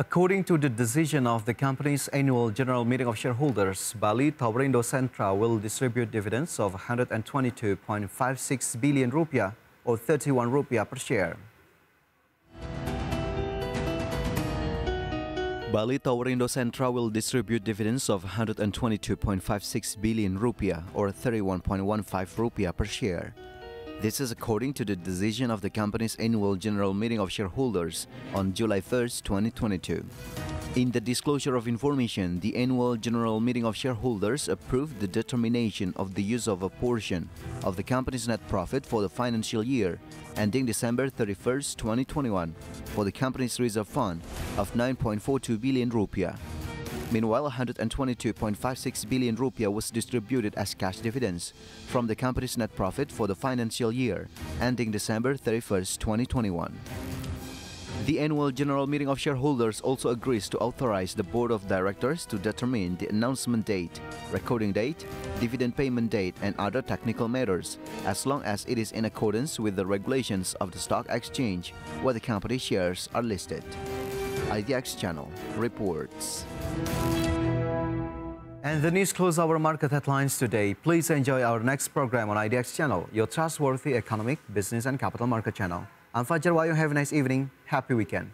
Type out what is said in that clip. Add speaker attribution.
Speaker 1: According to the decision of the company's annual general meeting of shareholders, Bali Towerindo Sentra will distribute dividends of 122.56 billion rupiah or 31 rupiah per share. Bali Towerindo Sentra will distribute dividends of 122.56 billion rupiah or 31.15 rupiah per share. This is according to the decision of the company's annual general meeting of shareholders on July 1, 2022. In the disclosure of information, the annual general meeting of shareholders approved the determination of the use of a portion of the company's net profit for the financial year ending December 31, 2021 for the company's reserve fund of 9.42 billion rupiah. Meanwhile, 122.56 billion rupiah was distributed as cash dividends from the company's net profit for the financial year ending December 31, 2021. The annual general meeting of shareholders also agrees to authorize the board of directors to determine the announcement date, recording date, dividend payment date, and other technical matters, as long as it is in accordance with the regulations of the stock exchange where the company shares are listed. IDX channel reports. And the news close our market headlines today. Please enjoy our next program on IDX channel, your trustworthy economic, business, and capital market channel. I'm Fajar Wayong. Have a nice evening. Happy weekend.